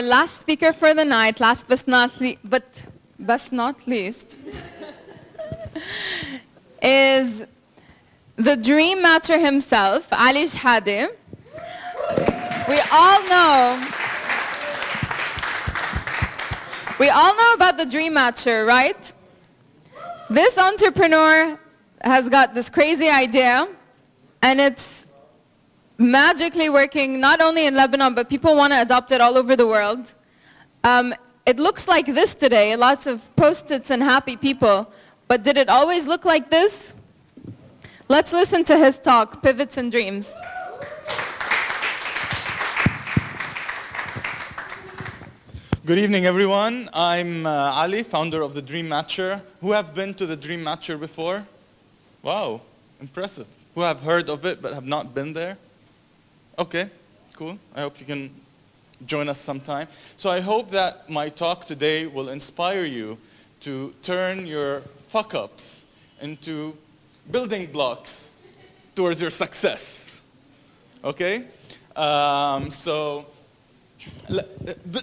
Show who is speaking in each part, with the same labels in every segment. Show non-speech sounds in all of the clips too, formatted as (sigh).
Speaker 1: our last speaker for the night, last but not, but, but not least, (laughs) is the dream matcher himself, Ali Chehade. We all know, we all know about the dream matcher, right? This entrepreneur has got this crazy idea and it's magically working not only in Lebanon, but people want to adopt it all over the world. Um, it looks like this today, lots of post-its and happy people. But did it always look like this? Let's listen to his talk, Pivots and Dreams.
Speaker 2: Good evening, everyone. I'm uh, Ali, founder of the Dream Matcher. Who have been to the Dream Matcher before? Wow, impressive. Who have heard of it but have not been there? Okay, cool. I hope you can join us sometime. So I hope that my talk today will inspire you to turn your fuck-ups into building blocks towards your success. Okay? Um, so th-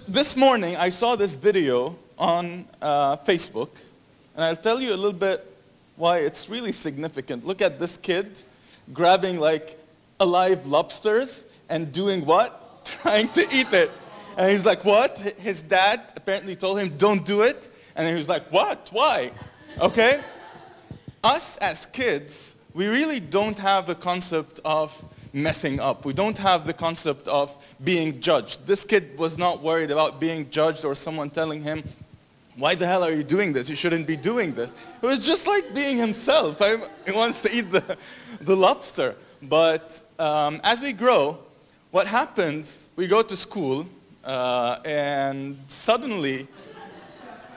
Speaker 2: this morning I saw this video on uh, Facebook, and I'll tell you a little bit why it's really significant. Look at this kid grabbing like alive lobsters and doing what? (laughs) Trying to eat it. And he's like, what? His dad apparently told him, don't do it. And he was like, what? Why? Okay? Us as kids, we really don't have the concept of messing up. We don't have the concept of being judged. This kid was not worried about being judged or someone telling him, why the hell are you doing this? You shouldn't be doing this. It was just like being himself. (laughs) He wants to eat the, the lobster. But um, as we grow, what happens, we go to school, uh, and suddenly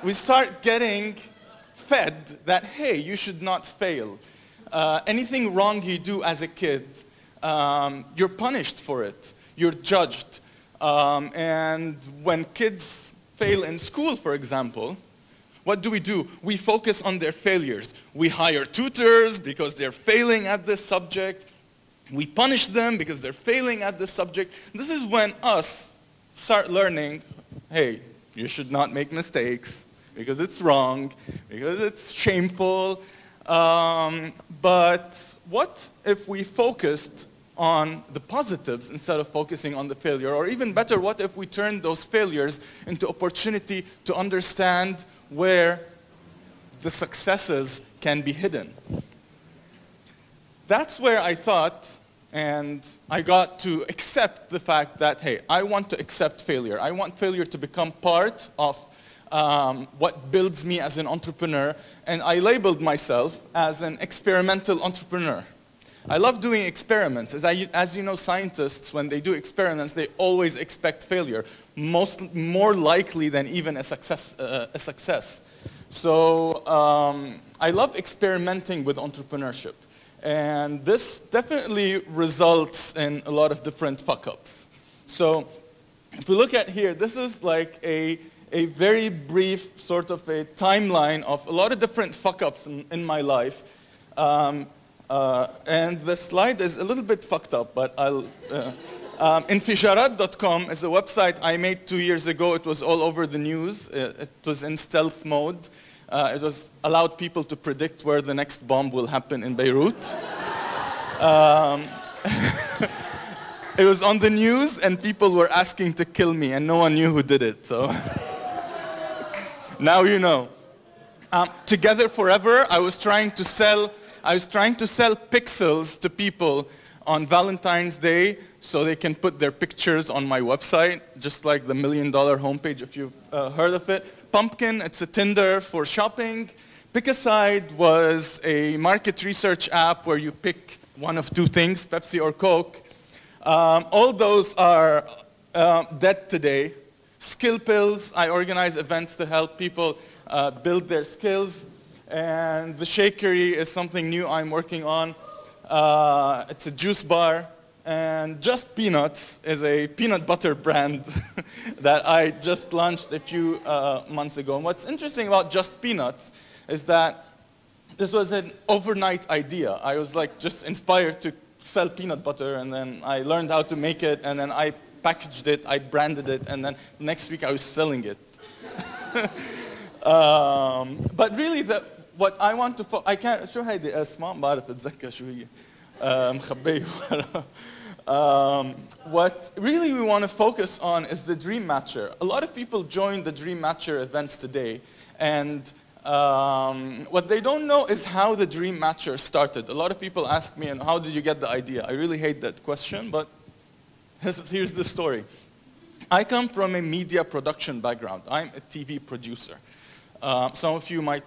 Speaker 2: we start getting fed that, hey, you should not fail. Uh, anything wrong you do as a kid, um, you're punished for it. You're judged. Um, and when kids fail in school, for example, what do we do? We focus on their failures. We hire tutors because they're failing at this subject. We punish them because they're failing at this subject. This is when us start learning, hey, you should not make mistakes because it's wrong, because it's shameful. Um, but what if we focused on the positives instead of focusing on the failure? Or even better, what if we turned those failures into opportunity to understand where the successes can be hidden? That's where I thought and I got to accept the fact that, hey, I want to accept failure. I want failure to become part of um, what builds me as an entrepreneur. And I labeled myself as an experimental entrepreneur. I love doing experiments. As, I, as you know, scientists, when they do experiments, they always expect failure, most, more likely than even a success. Uh, a success. So um, I love experimenting with entrepreneurship. And this definitely results in a lot of different fuck-ups. So if we look at here, this is like a, a very brief sort of a timeline of a lot of different fuck-ups in, in my life. Um, uh, and the slide is a little bit fucked up, but I'll... Uh, um, Infijarat.com is a website I made two years ago. It was all over the news. It, it was in stealth mode. Uh, it was allowed people to predict where the next bomb will happen in Beirut. (laughs) Um, (laughs) it was on the news and people were asking to kill me and no one knew who did it. So (laughs) now you know. Um, Together Forever, I was trying to sell, I was trying to sell pixels to people on Valentine's Day so they can put their pictures on my website, just like the million dollar homepage if you've uh, heard of it. Pumpkin, it's a Tinder for shopping. Pickaside was a market research app where you pick one of two things, Pepsi or Coke. Um, all those are uh, dead today. Skill Pills, I organize events to help people uh, build their skills. And the Shakery is something new I'm working on. Uh, it's a juice bar. And Just Peanuts is a peanut butter brand (laughs) that I just launched a few uh, months ago. And what's interesting about Just Peanuts is that this was an overnight idea. I was like just inspired to sell peanut butter and then I learned how to make it and then I packaged it, I branded it, and then next week I was selling it. (laughs) um, but really, the, what I want to, fo- I can't, شو هيدي اسماء ما بعرف اتذكر شو هي uh, مخبية (laughs) um, what really we want to focus on is the Dream Matcher. A lot of people join the Dream Matcher events today, and um, what they don't know is how the Dream Matcher started. A lot of people ask me, and how did you get the idea? I really hate that question, but (laughs) here's, the story. I come from a media production background. I'm a TV producer. Um, some of you might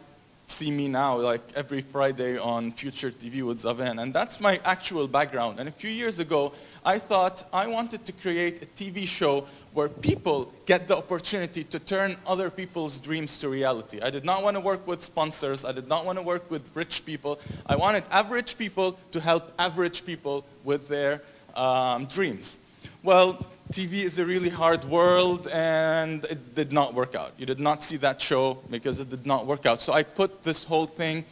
Speaker 2: see me now like every Friday on Future TV with Zaven, and that's my actual background. And a few years ago, I thought I wanted to create a TV show where people get the opportunity to turn other people's dreams to reality. I did not want to work with sponsors. I did not want to work with rich people. I wanted average people to help average people with their um, dreams. Well, TV is a really hard world and it did not work out. You did not see that show because it did not work out. So I put this whole thing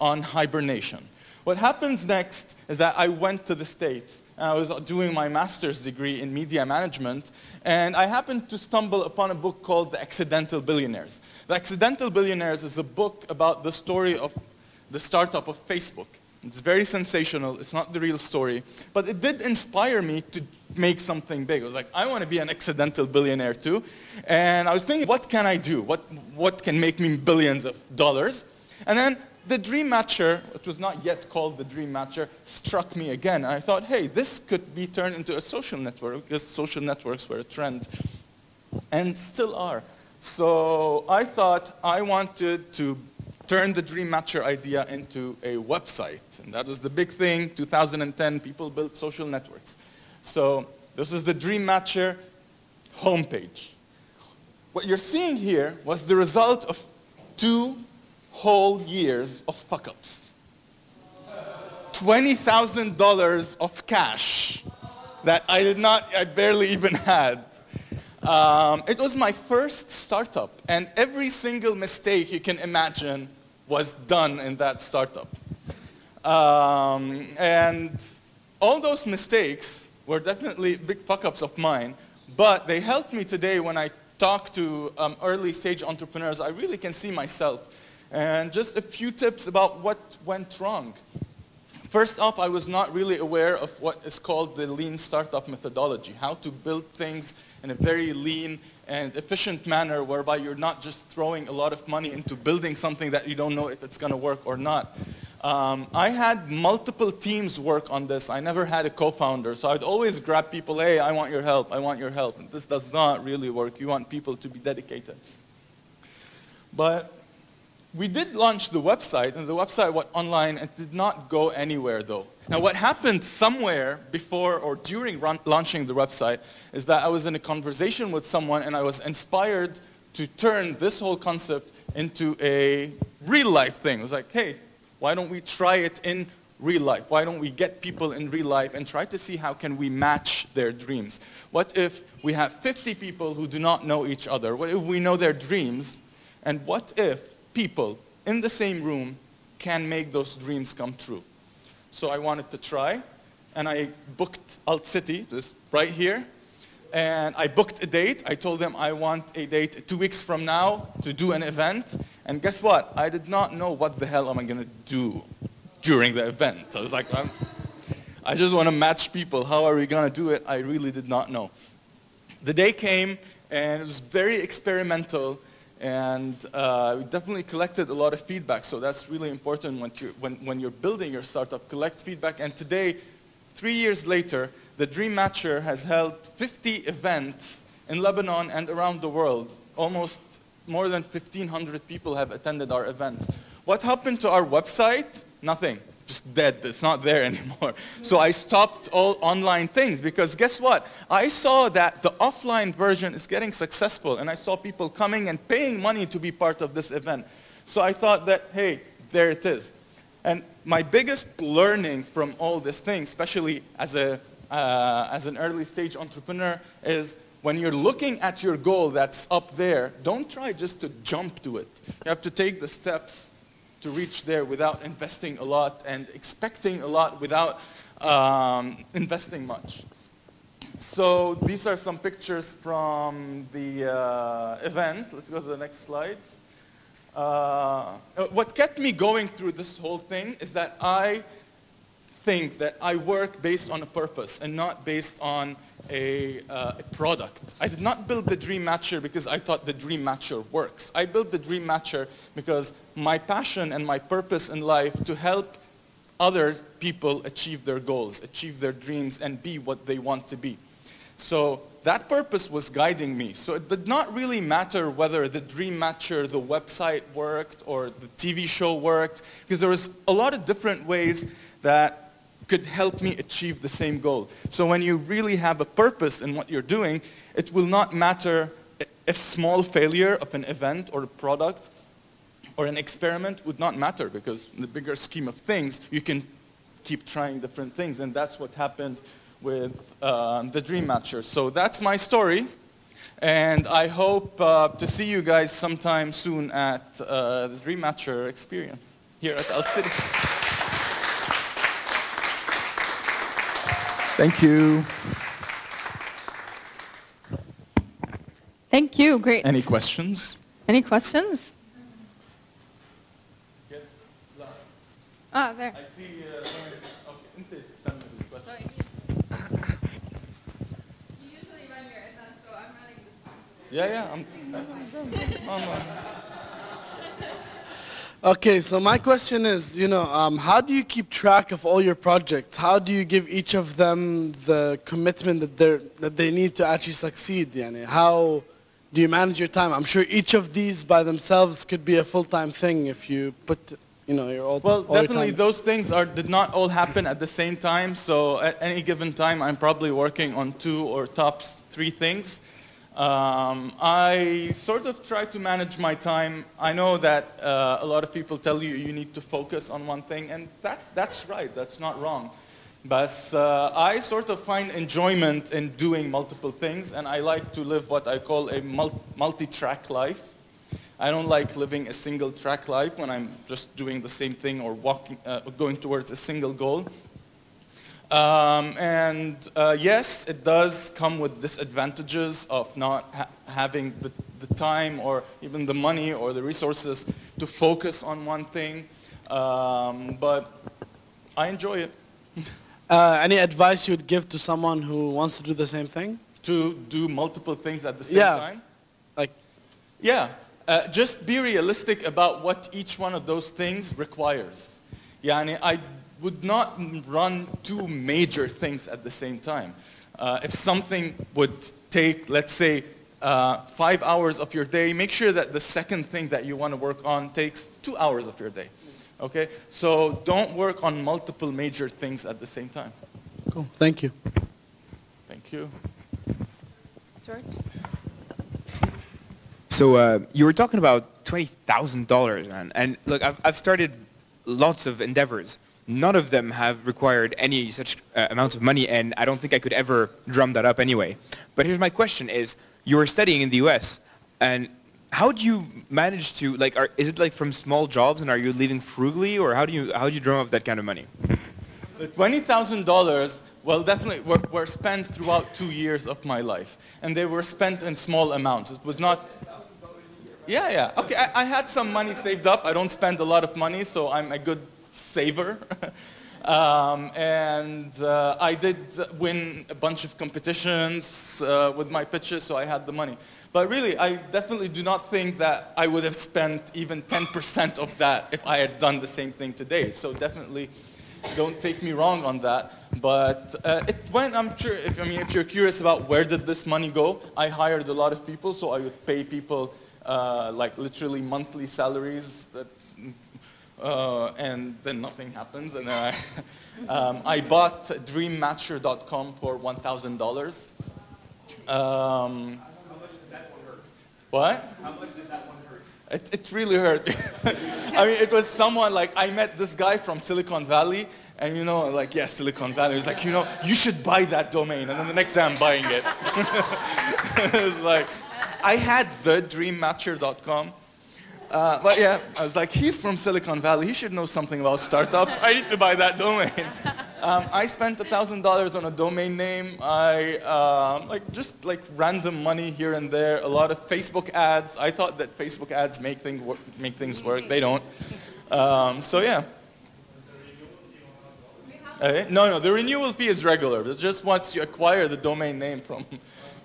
Speaker 2: on hibernation. What happens next is that I went to the States and I was doing my master's degree in media management and I happened to stumble upon a book called The Accidental Billionaires. The Accidental Billionaires is a book about the story of the startup of Facebook. It's very sensational. It's not the real story. But it did inspire me to make something big. I was like, I want to be an accidental billionaire too. And I was thinking, what can I do? What, what can make me billions of dollars? And then the Dream Matcher, it was not yet called the Dream Matcher, struck me again. I thought, hey, this could be turned into a social network because social networks were a trend and still are. So I thought I wanted to turn the Dream Matcher idea into a website. And that was the big thing. 2010, people built social networks. So this is the Dream Matcher homepage. What you're seeing here was the result of two whole years of fuck-ups. $20,000 of cash that I did not, I barely even had. Um, it was my first startup, and every single mistake you can imagine was done in that startup. Um, and all those mistakes were definitely big fuck-ups of mine, but they helped me today when I talk to um, early stage entrepreneurs. I really can see myself. And just a few tips about what went wrong. First off, I was not really aware of what is called the lean startup methodology, how to build things in a very lean and efficient manner whereby you're not just throwing a lot of money into building something that you don't know if it's going to work or not. Um, I had multiple teams work on this. I never had a co-founder, so I'd always grab people, hey, I want your help, I want your help. And this does not really work. You want people to be dedicated. But we did launch the website, and the website went online. and did not go anywhere, though. Now, what happened somewhere before or during launching the website is that I was in a conversation with someone, and I was inspired to turn this whole concept into a real-life thing. It was like, hey, why don't we try it in real life? Why don't we get people in real life and try to see how can we match their dreams? What if we have 50 people who do not know each other? What if we know their dreams? And what if people in the same room can make those dreams come true. So I wanted to try, and I booked Alt City, this right here, and I booked a date. I told them I want a date two weeks from now to do an event, and guess what? I did not know what the hell am I going to do during the event. I was like, I'm, I just want to match people. How are we going to do it? I really did not know. The day came, and it was very experimental, and uh, we definitely collected a lot of feedback. So that's really important when you're, when, when you're building your startup, collect feedback. And today, three years later, the Dream Matcher has held 50 events in Lebanon and around the world. Almost more than 1,500 people have attended our events. What happened to our website? Nothing just dead. It's not there (laughs) anymore. So I stopped all online things because guess what? I saw that the offline version is getting successful and I saw people coming and paying money to be part of this event. So I thought that, hey, there it is. And my biggest learning from all this thing, especially as, a, uh, as an early stage entrepreneur, is when you're looking at your goal that's up there, don't try just to jump to it. You have to take the steps to reach there without investing a lot and expecting a lot without um, investing much. so these are some pictures from the uh, event. Let's go to the next slide. Uh, what kept me going through this whole thing is that I think that I work based on a purpose and not based on a, uh, a, product. I did not build the Dream Matcher because I thought the Dream Matcher works. I built the Dream Matcher because my passion and my purpose in life to help other people achieve their goals, achieve their dreams, and be what they want to be. So that purpose was guiding me. So it did not really matter whether the Dream Matcher, the website worked, or the TV show worked, because there was a lot of different ways that could help me achieve the same goal. So when you really have a purpose in what you're doing, it will not matter if small failure of an event or a product or an experiment would not matter because in the bigger scheme of things, you can keep trying different things. And that's what happened with uh, the Dream Matcher. So that's my story. And I hope uh, to see you guys sometime soon at uh, the Dream Matcher experience here at Alt City. Thank you.
Speaker 1: Thank you. Great.
Speaker 2: Any questions?
Speaker 1: Any questions?
Speaker 2: Yes.
Speaker 1: Ah, there.
Speaker 2: I see. Uh, okay.
Speaker 1: Sorry. You usually run your event, so I'm running this one.
Speaker 2: Yeah, yeah. I'm, I'm, uh,
Speaker 3: Okay, so my question is, you know, um, how do you keep track of all your projects? How do you give each of them the commitment that they that they need to actually succeed? Yani? How do you manage your time? I'm sure each of these by themselves could be a full-time thing if you put, you know, your all.
Speaker 2: well,
Speaker 3: all
Speaker 2: definitely those things are did not all happen at the same time. So at any given time, I'm probably working on two or tops three things. Um, I sort of try to manage my time. I know that uh, a lot of people tell you you need to focus on one thing, and that, that's right. That's not wrong. But uh, I sort of find enjoyment in doing multiple things, and I like to live what I call a multi-track life. I don't like living a single track life when I'm just doing the same thing or walking, uh, going towards a single goal. Um, and uh, yes, it does come with disadvantages of not ha- having the, the time or even the money or the resources to focus on one thing. Um, but I enjoy it. (laughs)
Speaker 3: Uh, any advice you would give to someone who wants to do the same thing?
Speaker 2: To do multiple things at the same
Speaker 3: Yeah.
Speaker 2: time?
Speaker 3: Like,
Speaker 2: Yeah, uh, just be realistic about what each one of those things requires. Yani, I would not run two major things at the same time. Uh, if something would take, let's say, uh, five hours of your day, make sure that the second thing that you want to work on takes two hours of your day. Okay? So don't work on multiple major things at the same time.
Speaker 3: cool, thank you.
Speaker 2: Thank you.
Speaker 1: George?
Speaker 4: So uh, you were talking about twenty thousand dollars, man. And look, I've, I've started lots of endeavors. None of them have required any such uh, amounts of money, and I don't think I could ever drum that up anyway. But here's my question: Is you were studying in the U.S. and how do you manage to like? Are, is it like from small jobs, and are you living frugally, or how do you how do you drum up that kind of money?
Speaker 2: The $20,000, well, definitely were, were spent throughout two years of my life. And they were spent in small amounts. It was not... Yeah, yeah. Okay, I, I had some money saved up. I don't spend a lot of money, so I'm a good saver. (laughs) um, and uh, I did win a bunch of competitions uh, with my pitches, so I had the money. But really, I definitely do not think that I would have spent even 10% of that if I had done the same thing today. So definitely, don't take me wrong on that. But uh, it went, I'm sure, if, I mean, if you're curious about where did this money go, I hired a lot of people, so I would pay people uh, like literally monthly salaries that, uh, and then nothing happens. And then I, (laughs) um, I bought dreammatcher.com for $1,000. Um, what? How much did that one hurt? It, it really hurt. (laughs) I mean, it was someone like, I met this guy from Silicon Valley, and you know, like, yes, Silicon Valley. He was like, you know, you should buy that domain. And then the next day I'm buying it. (laughs) it was like, I had the dreammatcher.com. Uh, but yeah, I was like, he's from Silicon Valley. He should know something about startups. I need to buy that domain. Um, I spent $1,000 on a domain name. I, um, like, just like random money here and there, a lot of Facebook ads. I thought that Facebook ads make, thing make things work. They don't. Um, so yeah. Eh? No, no, the renewal fee is regular. It's just once you acquire the domain name from,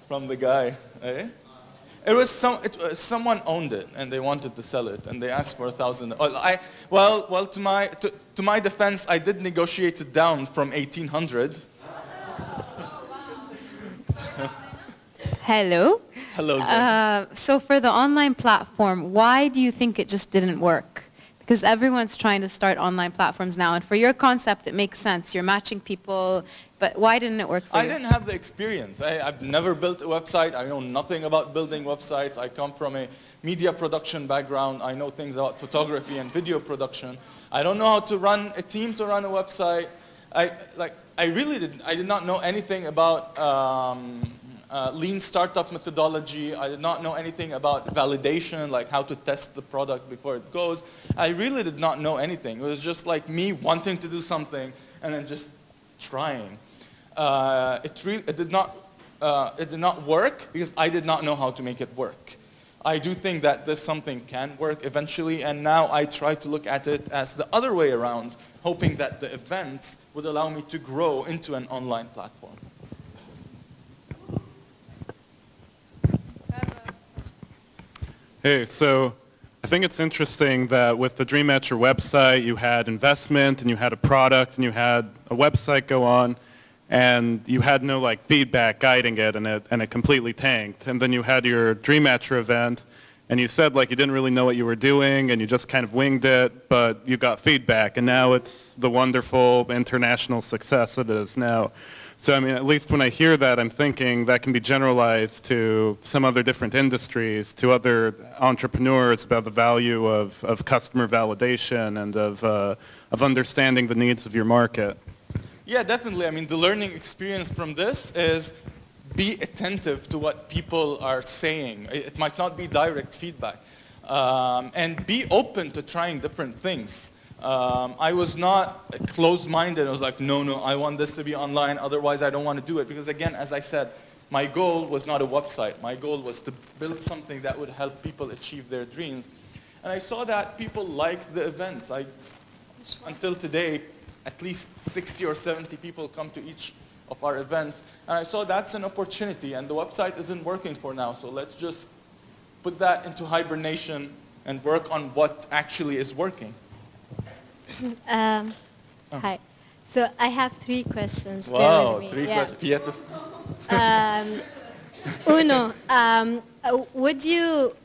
Speaker 2: from the guy. Eh? It was some, it, uh, someone owned it and they wanted to sell it and they asked for a thousand. Well, I, well, well to, my, to, to my defense, I did negotiate it down from 1800.
Speaker 5: Hello.
Speaker 2: Hello.
Speaker 5: Uh, so for the online platform, why do you think it just didn't work? Because everyone's trying to start online platforms now, and for your concept, it makes sense. You're matching people, but why didn't it work for
Speaker 2: I
Speaker 5: you?
Speaker 2: didn't have the experience. I, I've never built a website. I know nothing about building websites. I come from a media production background. I know things about photography and video production. I don't know how to run a team to run a website. I, like, I really did, I did not know anything about um, uh, lean startup methodology. I did not know anything about validation, like how to test the product before it goes. I really did not know anything. It was just like me wanting to do something and then just trying uh, it, it, did not, uh, it did not work because I did not know how to make it work. I do think that this something can work eventually, and now I try to look at it as the other way around, hoping that the events would allow me to grow into an online platform.
Speaker 6: Hey, so I think it's interesting that with the Dream Matcher website, you had investment and you had a product and you had a website go on and you had no like feedback guiding it and it, and it completely tanked. And then you had your Dream Matcher event and you said like you didn't really know what you were doing and you just kind of winged it, but you got feedback and now it's the wonderful international success it is now. So I mean, at least when I hear that, I'm thinking that can be generalized to some other different industries, to other entrepreneurs about the value of, of customer validation and of, uh, of understanding the needs of your market.
Speaker 2: Yeah, definitely. I mean, the learning experience from this is be attentive to what people are saying. It might not be direct feedback. Um, and be open to trying different things. Um, I was not closed-minded. I was like, no, no, I want this to be online. Otherwise, I don't want to do it. Because again, as I said, my goal was not a website. My goal was to build something that would help people achieve their dreams. And I saw that people liked the events. I, until today, at least 60 or 70 people come to each of our events. And I saw that's an opportunity, and the website isn't working for now, so let's just put that into hibernation and work on what actually is working.
Speaker 7: Um, oh. Hi. So I have three questions.
Speaker 2: Wow, three
Speaker 7: yeah.
Speaker 2: questions.
Speaker 7: um, uno, um, uh, would you,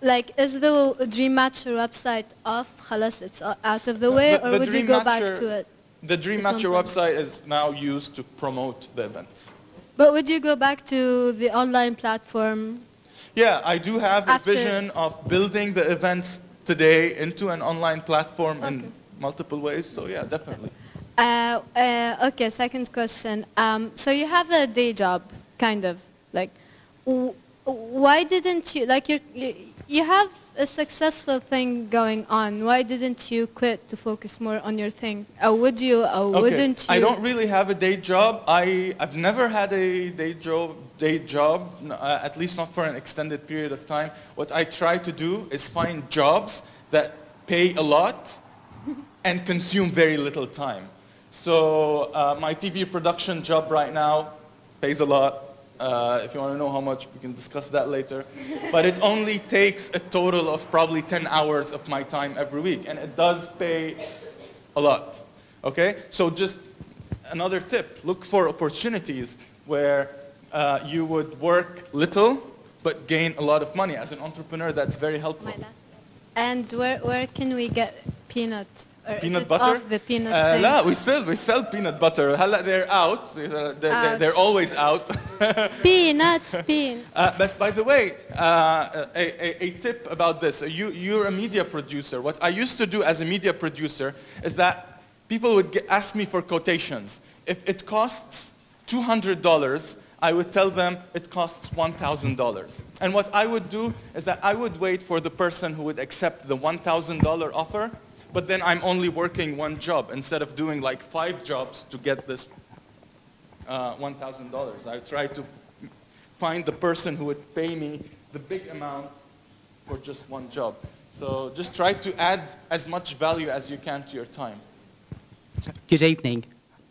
Speaker 7: like, is the Dream Matcher website off? Halas, it's out of the way, or
Speaker 2: the
Speaker 7: would
Speaker 2: Dream
Speaker 7: you go
Speaker 2: Matcher, back
Speaker 7: to it?
Speaker 2: The Dream Matcher website is now used to promote the events.
Speaker 7: But would you go back to the online platform?
Speaker 2: Yeah, I do have a vision of building the events today into an online platform in multiple ways. So yeah, definitely.
Speaker 7: Uh, uh, okay, second question. Um, so you have a day job, kind of, like, w- why didn't you, like, you're, you you have a successful thing going on. Why didn't you quit to focus more on your thing? Or would you, or
Speaker 2: Okay,
Speaker 7: wouldn't you?
Speaker 2: I don't really have a day job. I, I've never had a day job, day job, uh, at least not for an extended period of time. What I try to do is find jobs that pay a lot (laughs) and consume very little time. So uh, my TV production job right now pays a lot. Uh, if you want to know how much, we can discuss that later. But it only takes a total of probably 10 hours of my time every week. And it does pay a lot. Okay? So just another tip, look for opportunities where uh, you would work little but gain a lot of money. As an entrepreneur, that's very helpful.
Speaker 7: And where, where can we get peanut? Uh,
Speaker 2: peanut butter.
Speaker 7: Off the peanut
Speaker 2: uh, no, we sell we sell peanut butter. They're out. They're, they're, they're always out.
Speaker 7: Peanuts, (laughs) Peanuts.
Speaker 2: Uh, but by the way, uh, a, a, a, tip about this. You you're a media producer. What I used to do as a media producer is that people would get, ask me for quotations. If it costs two hundred dollars. I would tell them it costs $1,000. And what I would do is that I would wait for the person who would accept the $1,000 offer but then I'm only working one job instead of doing like five jobs to get this uh, $1,000. I try to find the person who would pay me the big amount for just one job. So just try to add as much value as you can to your time.
Speaker 8: Good evening.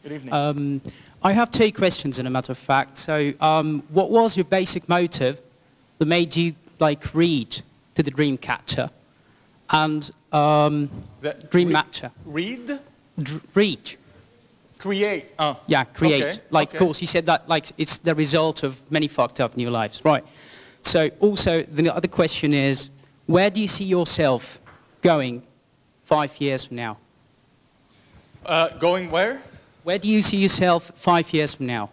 Speaker 2: Good evening.
Speaker 8: Um, I have two questions, in a matter of fact. So, um, what was your basic motive that made you like read to the Dreamcatcher and um,
Speaker 2: The-
Speaker 8: Dream
Speaker 2: re-
Speaker 8: Matcher?
Speaker 2: Read,
Speaker 8: Dr- read.
Speaker 2: create. Oh.
Speaker 8: Yeah, create.
Speaker 2: Okay,
Speaker 8: Like,
Speaker 2: okay.
Speaker 8: of course, you said that like it's the result of many fucked up new lives, right? So, also, the other question is, where do you see yourself going five years from now?
Speaker 2: Uh, going where?
Speaker 8: Where do you see yourself five years from now?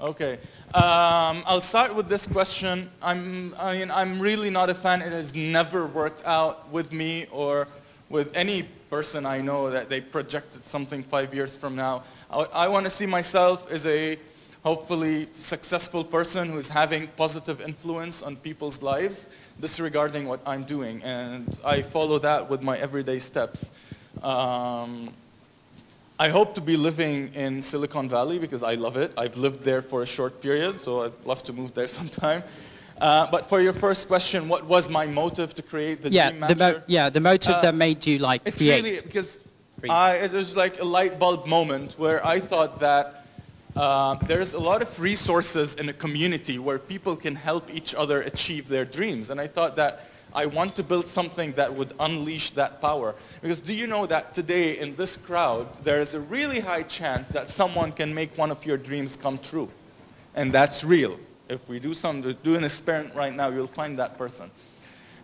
Speaker 2: Okay. Um, I'll start with this question. I'm, I mean, I'm really not a fan. It has never worked out with me or with any person I know that they projected something five years from now. I, I want to see myself as a hopefully successful person who is having positive influence on people's lives, disregarding what I'm doing. And I follow that with my everyday steps. Um, I hope to be living in Silicon Valley because I love it. I've lived there for a short period, so I'd love to move there (laughs) sometime. Uh, but for your first question, what was my motive to create the
Speaker 8: yeah,
Speaker 2: Dream
Speaker 8: the mo- yeah, the motive
Speaker 2: Uh,
Speaker 8: that made you like
Speaker 2: It's
Speaker 8: create.
Speaker 2: really because I, it was like a light bulb moment where I thought that uh, there's a lot of resources in a community where people can help each other achieve their dreams. And I thought that I want to build something that would unleash that power. Because do you know that today in this crowd, there is a really high chance that someone can make one of your dreams come true. And that's real. If we do some, do an experiment right now, you'll find that person.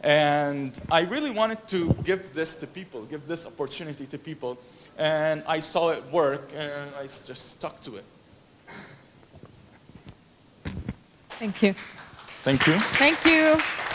Speaker 2: And I really wanted to give this to people, give this opportunity to people. And I saw it work, and I just stuck to it.
Speaker 1: Thank you.
Speaker 2: Thank you.
Speaker 1: Thank you.